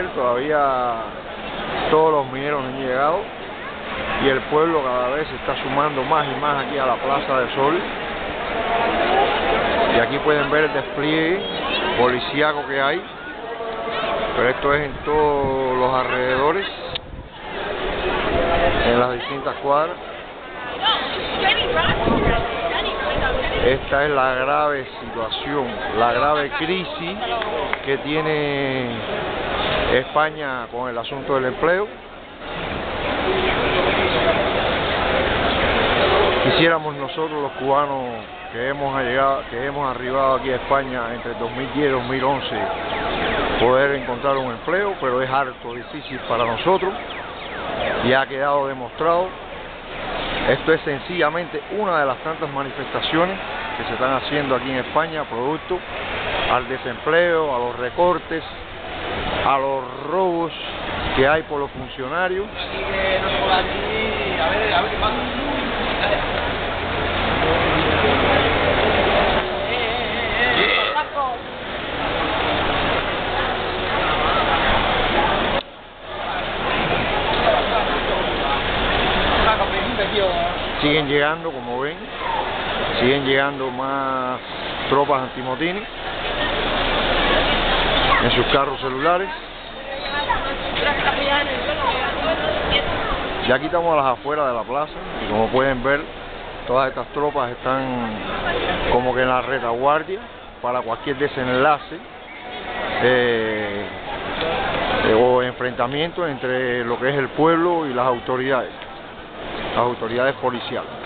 todavía todos los mineros han llegado y el pueblo cada vez se está sumando más y más aquí a la Plaza del Sol. Y aquí pueden ver el despliegue policíaco que hay, pero esto es en todos los alrededores, en las distintas cuadras. Esta es la grave situación, la grave crisis que tiene España con el asunto del empleo. Quisiéramos nosotros los cubanos que hemos llegado, que hemos arribado aquí a España entre 2010 y 2011 poder encontrar un empleo, pero es harto difícil para nosotros y ha quedado demostrado. Esto es sencillamente una de las tantas manifestaciones que se están haciendo aquí en España producto al desempleo, a los recortes, a los robos que hay por los funcionarios. Siguen llegando, como ven, siguen llegando más tropas antimotines en sus carros celulares. Ya aquí estamos a las afueras de la plaza y como pueden ver, todas estas tropas están como que en la retaguardia para cualquier desenlace eh, o enfrentamiento entre lo que es el pueblo y las autoridades, las autoridades policiales.